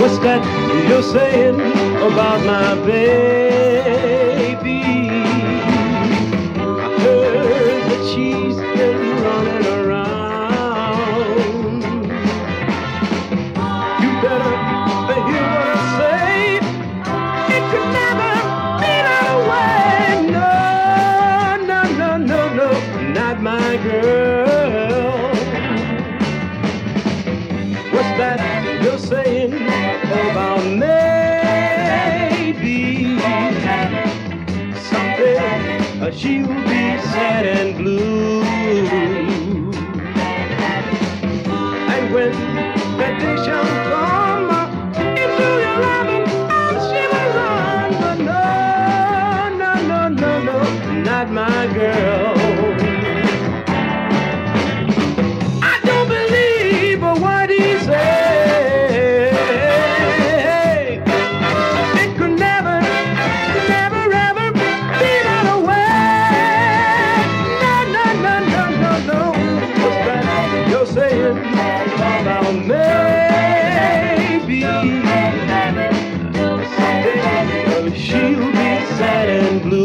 What's that you're saying about my baby? I heard that she's been running around. You better hear what I say. It could never be that way. No, no, no, no, no, not my girl. What's that you're saying about maybe someday she'll be sad and blue? And when that day shall come into your loving arms, she will run. But no, no, no, no, no, not my girl. sad and blue.